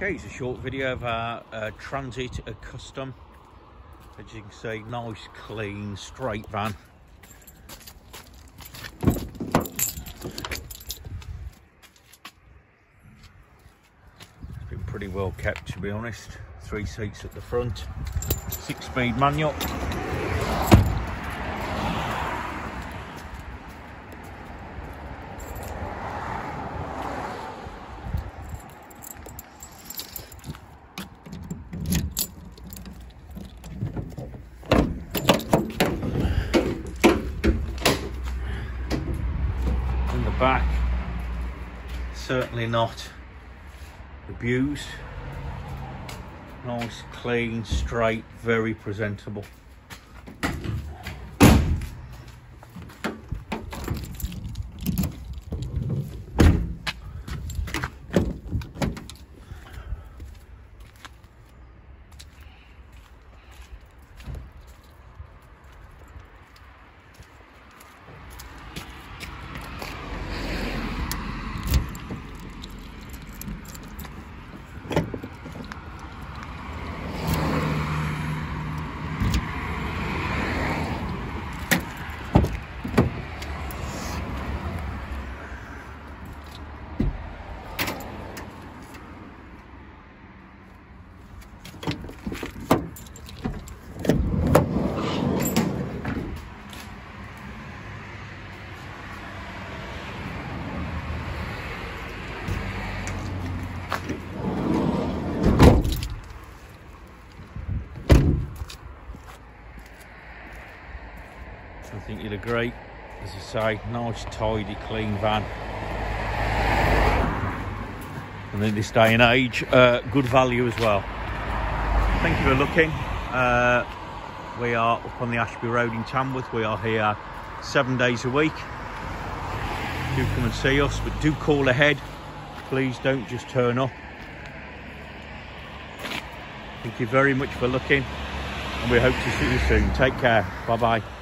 Okay, it's a short video of our uh, Transit a Custom. As you can see, nice, clean, straight van. It's been pretty well kept, to be honest. Three seats at the front, six-speed manual. Back. Certainly not abused. Nice clean straight very presentable I think you'd agree. As I say nice tidy clean van. And in this day and age uh, good value as well. Thank you for looking. Uh, we are up on the Ashby Road in Tamworth. We are here seven days a week. Do come and see us but do call ahead. Please don't just turn up. Thank you very much for looking and we hope to see you soon. Take care. Bye bye